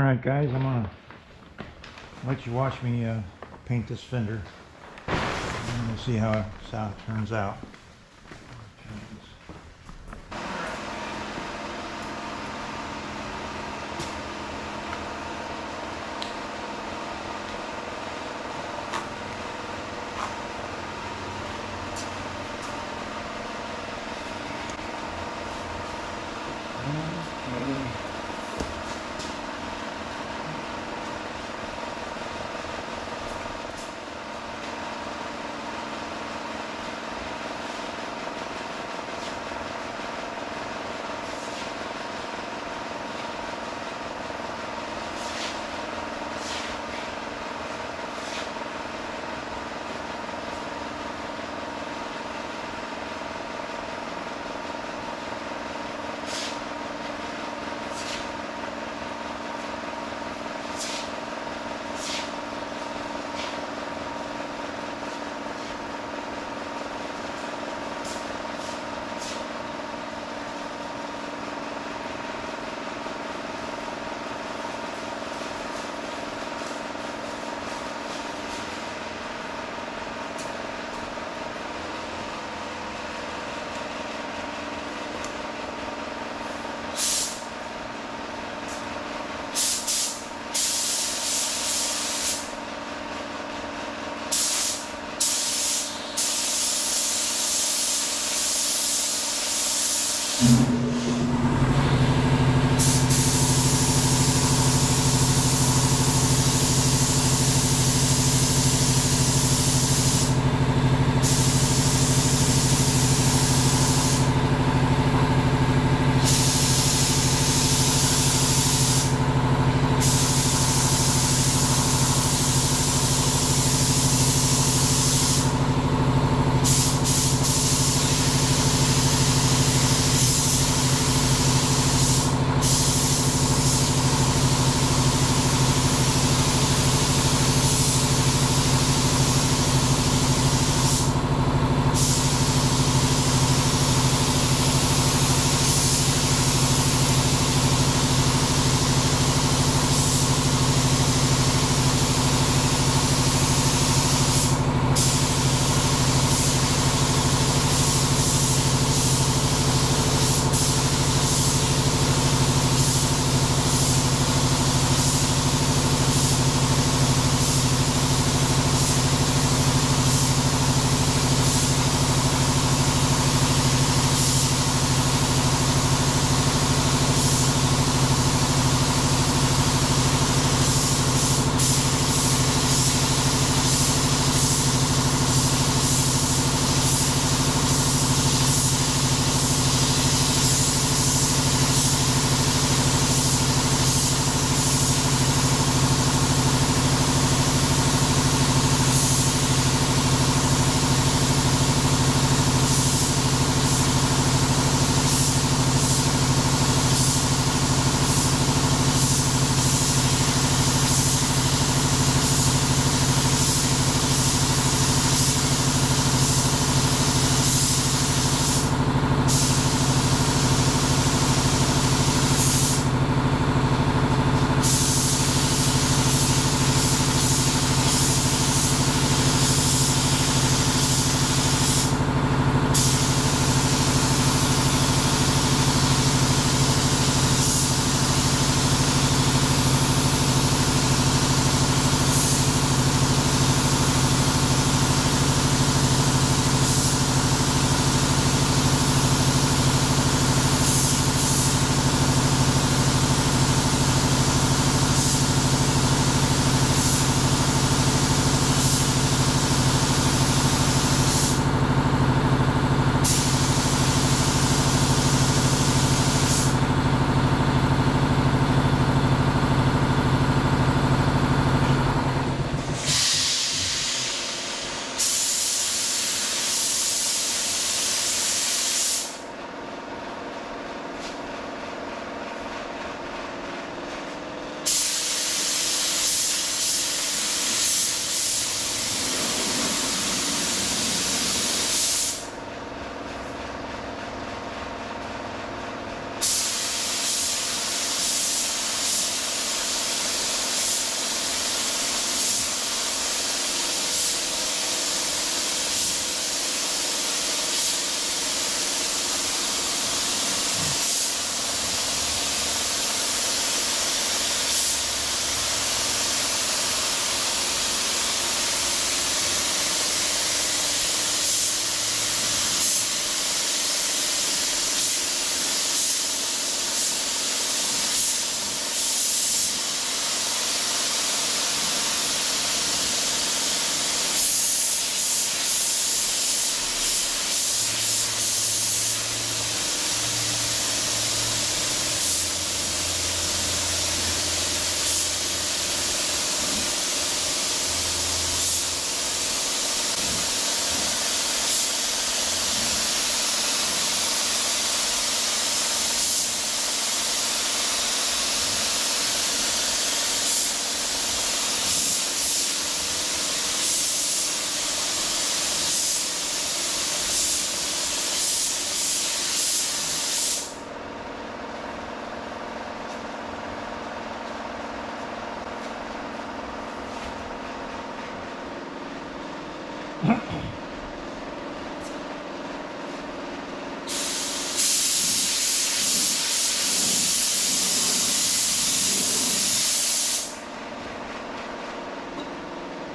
Alright guys, I'm gonna let you watch me uh, paint this fender. And we'll see how it, how it turns out.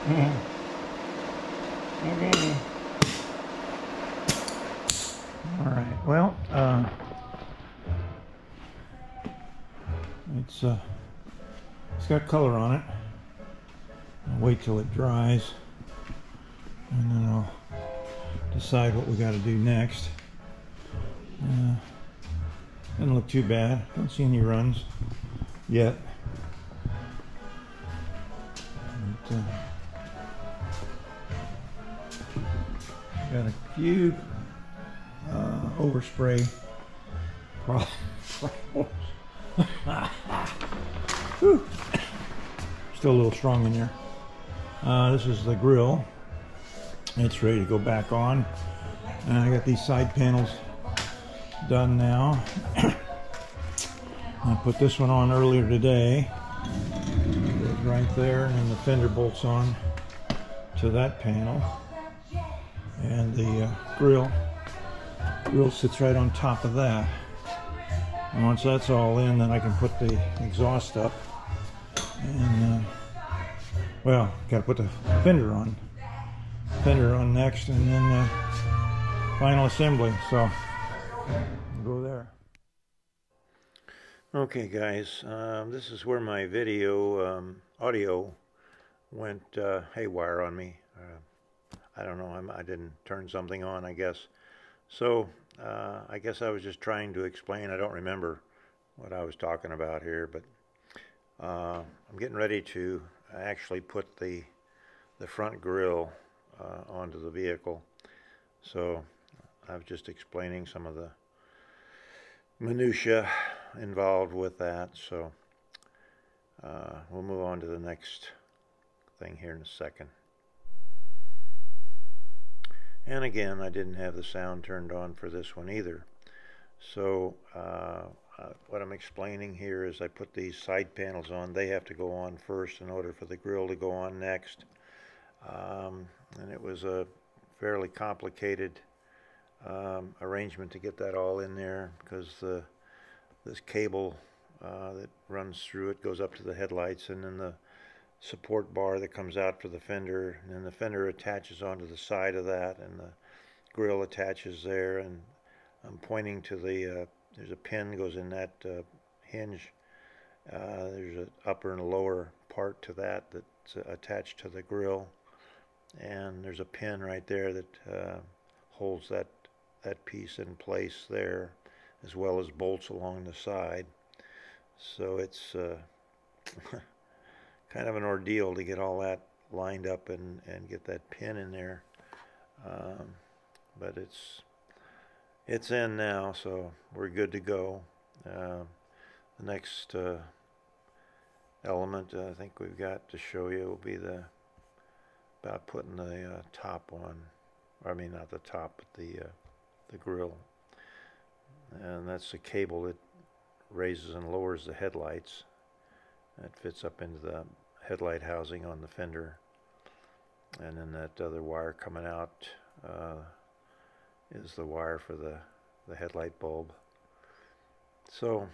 All right. Well, uh, it's uh, it's got color on it. I'll wait till it dries, and then I'll decide what we got to do next. Uh, doesn't look too bad. Don't see any runs yet. Few uh, overspray problems. Still a little strong in there. Uh, this is the grill. It's ready to go back on. And I got these side panels done now. I put this one on earlier today. Right there, and the fender bolts on to that panel. And the uh, grill grill sits right on top of that. And once that's all in, then I can put the exhaust up. And, uh, well, got to put the fender on. Fender on next, and then uh, final assembly. So, go there. Okay, guys, um, this is where my video um, audio went uh, haywire on me. I don't know, I'm, I did not turn something on, I guess. So, uh, I guess I was just trying to explain. I don't remember what I was talking about here, but uh, I'm getting ready to actually put the the front grill uh, onto the vehicle. So I was just explaining some of the minutia involved with that. So uh, we'll move on to the next thing here in a second. And again, I didn't have the sound turned on for this one either. So uh, uh, what I'm explaining here is I put these side panels on. They have to go on first in order for the grill to go on next. Um, and it was a fairly complicated um, arrangement to get that all in there because the this cable uh, that runs through it goes up to the headlights and then the support bar that comes out for the fender and then the fender attaches onto the side of that and the grill attaches there and I'm pointing to the uh, there's a pin goes in that uh, hinge. Uh, there's an upper and lower part to that that's attached to the grill. And there's a pin right there that uh, holds that that piece in place there as well as bolts along the side. So it's uh, kind of an ordeal to get all that lined up and, and get that pin in there. Um, but it's it's in now, so we're good to go. Uh, the next uh, element I think we've got to show you will be the about putting the uh, top on. I mean, not the top, but the uh, the grill. And that's the cable that raises and lowers the headlights. That fits up into the headlight housing on the fender and then that other wire coming out uh, is the wire for the, the headlight bulb. So,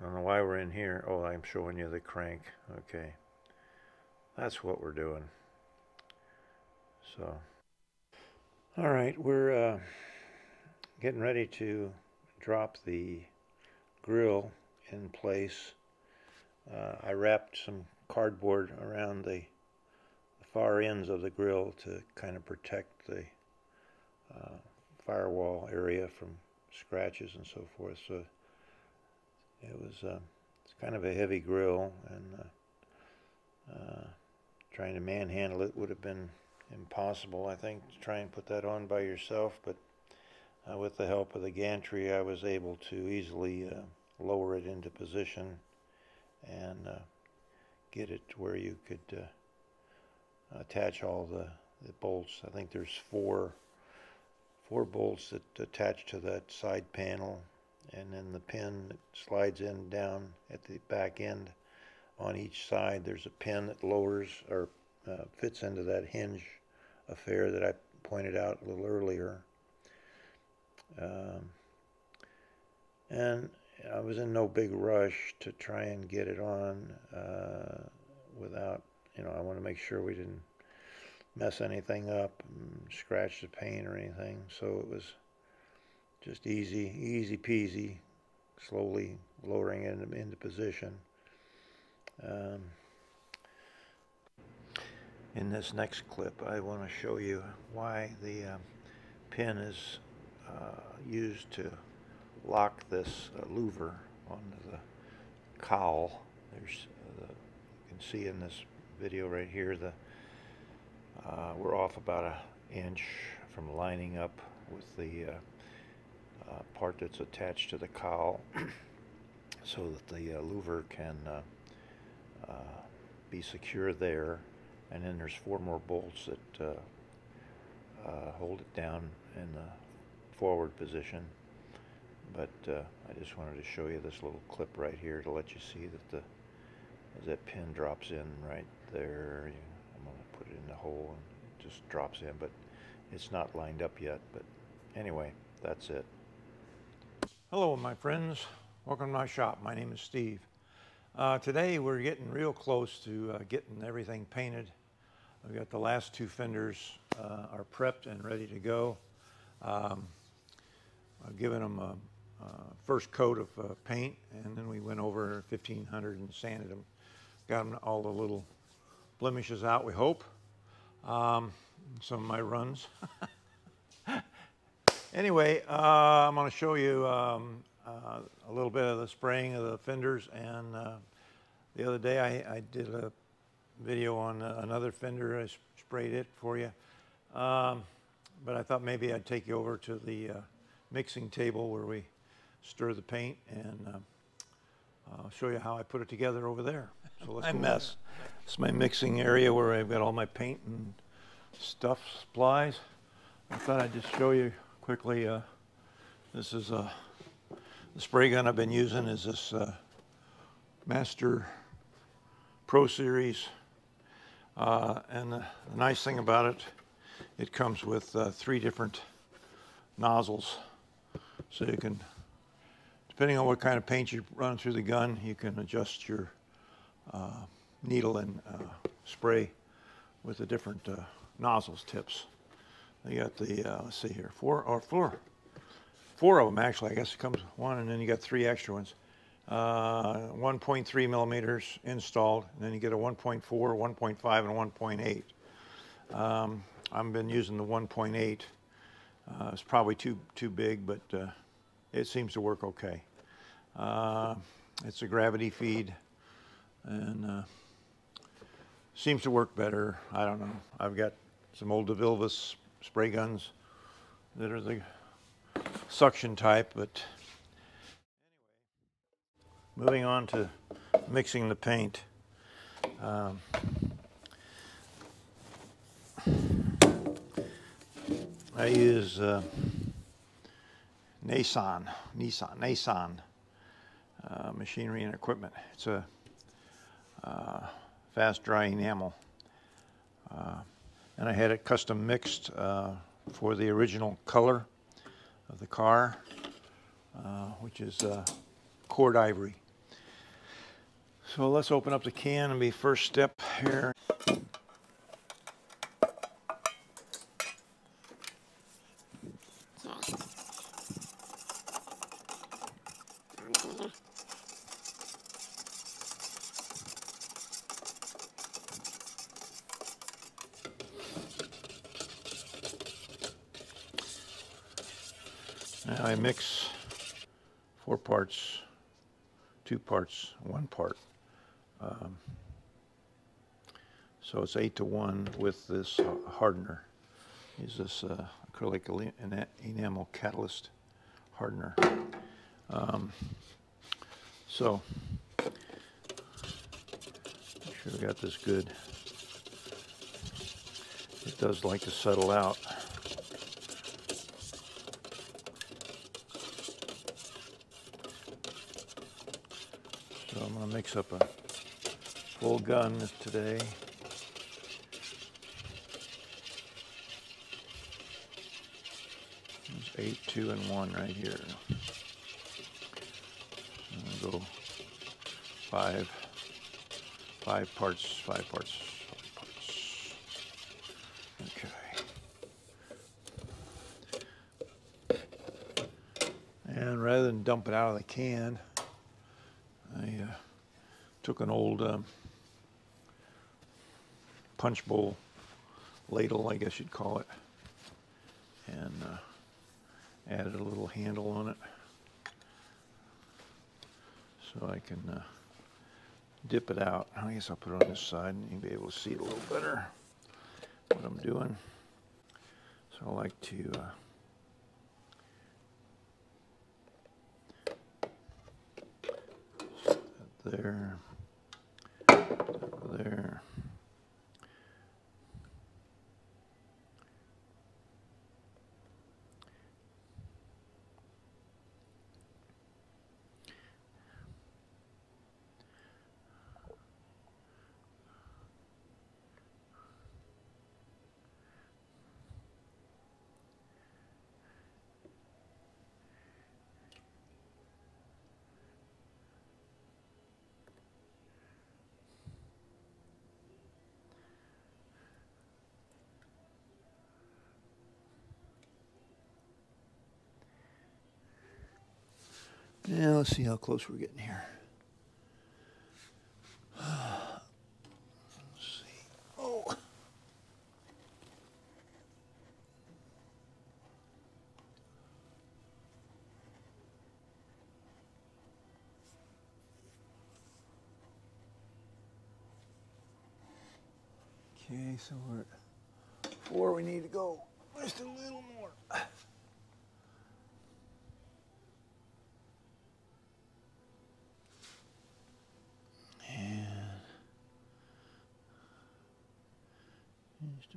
I don't know why we're in here. Oh, I'm showing you the crank. Okay. That's what we're doing. So, all right, we're uh, getting ready to drop the grill in place uh, I wrapped some cardboard around the, the, far ends of the grill to kind of protect the uh, firewall area from scratches and so forth. So it was uh, it's kind of a heavy grill, and uh, uh, trying to manhandle it would have been impossible. I think to try and put that on by yourself, but uh, with the help of the gantry, I was able to easily lower it into position and uh, get it to where you could uh, attach all the, the bolts. I think there's four four bolts that attach to that side panel and then the pin slides in down at the back end on each side there's a pin that lowers or uh, fits into that hinge affair that I pointed out a little earlier. Um, and I was in no big rush to try and get it on uh, without, you know, I want to make sure we didn't mess anything up, scratch the paint or anything. So it was just easy, easy peasy, slowly lowering it into, into position. Um, in this next clip, I want to show you why the um, pin is uh, used to lock this uh, louver onto the cowl. There's, uh, you can see in this video right here, the uh, we're off about an inch from lining up with the uh, part that's attached to the cowl so that the louver can be secure there and then there's four more bolts that uh, uh, hold it down in the forward position but uh, I just wanted to show you this little clip right here to let you see that the as that pin drops in right there I'm going to put it in the hole and it just drops in but it's not lined up yet but anyway that's it hello my friends welcome to my shop my name is Steve uh, today we're getting real close to uh, getting everything painted. We've got the last two fenders uh, are prepped and ready to go. Um, I've given them a first coat of uh, paint and then we went over 1500 and sanded them. Got them all the little blemishes out we hope. Um, some of my runs. anyway, uh, I'm going to show you um, uh, a little bit of the spraying of the fenders and uh, the other day I, I, did a video on uh, another fender. I sprayed it for you. Um, but I thought maybe I'd take you over to the uh, mixing table where we stir the paint and uh, I'll show you how I put it together over there. So let's my mess. It's my mixing area where I've got all my paint and stuff, supplies. I thought I'd just show you quickly. Uh, this is a the spray gun I've been using is this uh, Master Pro Series. Uh, and the, the, nice thing about it, it comes with uh, three different nozzles. So you can, depending on what kind of paint you run through the gun, you can adjust your uh, needle and uh, spray with the different uh, nozzles tips. You got the, let's see here, four or four four of them actually. I guess it comes one, and then you got three extra ones. Uh, 1.3 millimeters installed, and then you get a 1.4, 1.5, and 1.8. Um, I've been using the 1.8. Uh, it's probably too too big, but uh, it seems to work okay. Uh, it's a gravity feed, and uh, seems to work better. I don't know. I've got some old DeVilbiss spray guns that are the suction type, but anyway, moving on to mixing the paint. Um, I use uh, Nason, Nissan, Nason uh, machinery and equipment. It's a uh, fast dry enamel. Uh, and I had it custom mixed uh, for the original color of the car, which is cord ivory. So let's open up the can and be first step here. Now I mix four parts, two parts, one part. Um, so it's eight to one with this hardener. Use this uh, acrylic enamel catalyst hardener. Um, so make sure we got this good. It does like to settle out. mix up a full gun today. There's eight, two, and one right here. I'll go five, five parts, five parts, five parts. Okay. And rather than dump it out of the can, took an old um, punch bowl ladle, I guess you'd call it, and uh, added a little handle on it so I can uh, dip it out. I guess I'll put it on this side and you'll be able to see it a little better what I'm doing. So I like to uh, there, there. Now let's see how close we're getting here. Let's see. Oh. Okay, so we're at four. We need to go just a little more.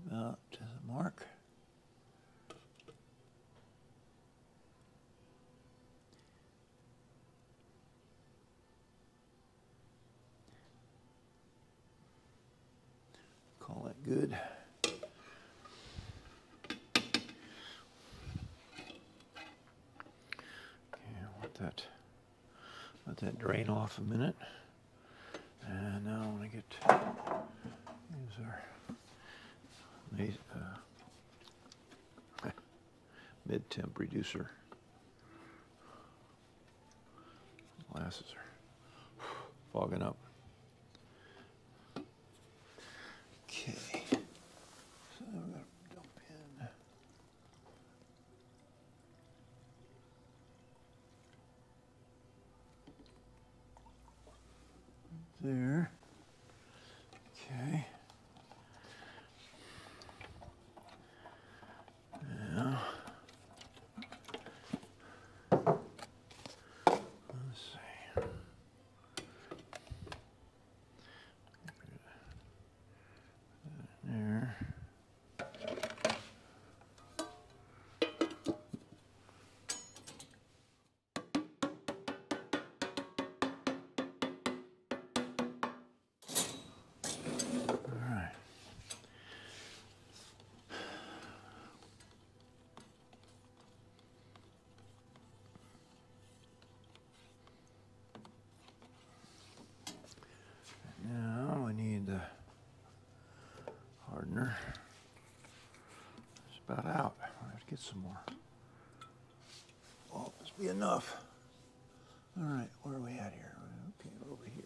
About to the mark. Call that good. That let that drain off a minute. And now I want to get use our uh, mid temp reducer. Glasses are fogging up. About out. I have to get some more. Oh, this be enough. All right, where are we at here? Okay, over here.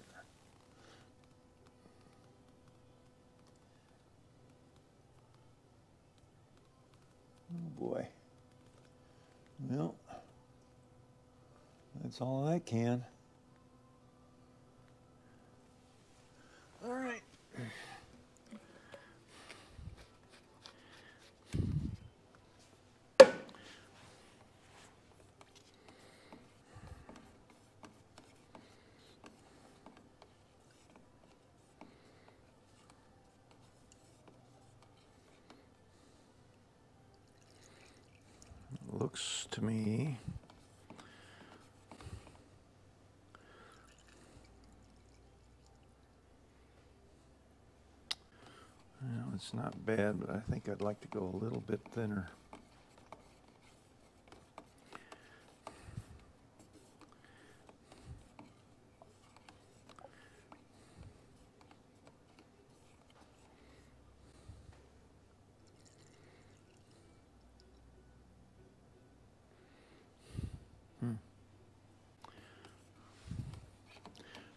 Oh boy. Well, that's all I can. All right. Looks to me Well, it's not bad, but I think I'd like to go a little bit thinner.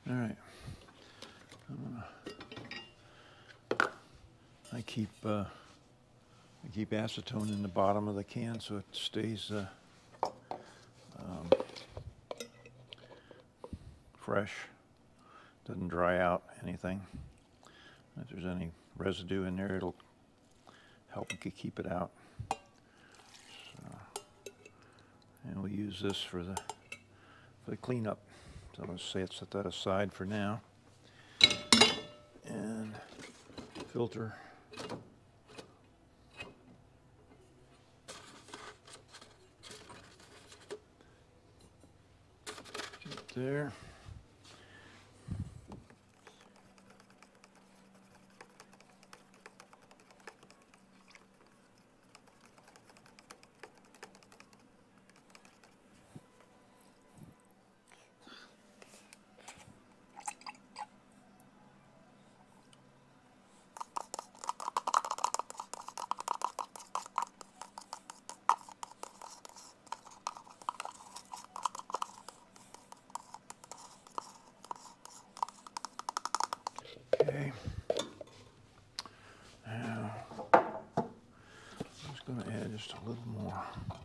All right. I'm gonna- I keep uh, I keep acetone in the bottom of the can so it stays uh, um, fresh, doesn't dry out anything. If there's any residue in there, it'll help keep it out. So, and we'll use this for the for the cleanup. So let's say it set that aside for now. And filter. Right there. Just a little